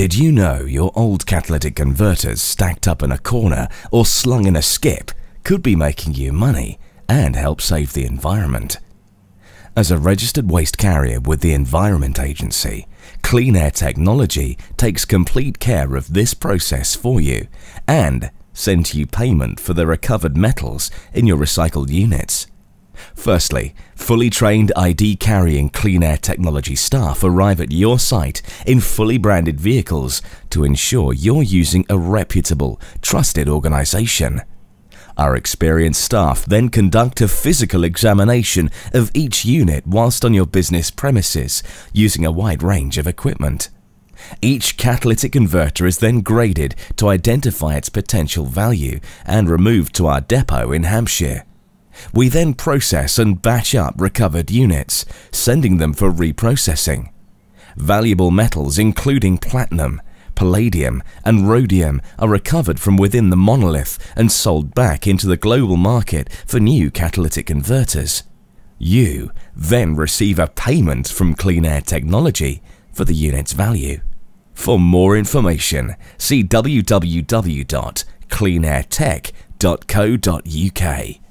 Did you know your old catalytic converters stacked up in a corner or slung in a skip could be making you money and help save the environment? As a registered waste carrier with the Environment Agency, Clean Air Technology takes complete care of this process for you and sends you payment for the recovered metals in your recycled units. Firstly, fully trained ID carrying clean air technology staff arrive at your site in fully branded vehicles to ensure you're using a reputable, trusted organization. Our experienced staff then conduct a physical examination of each unit whilst on your business premises using a wide range of equipment. Each catalytic converter is then graded to identify its potential value and removed to our depot in Hampshire. We then process and batch up recovered units, sending them for reprocessing. Valuable metals including platinum, palladium and rhodium are recovered from within the monolith and sold back into the global market for new catalytic converters. You then receive a payment from Clean Air Technology for the unit's value. For more information, see www.cleanairtech.co.uk.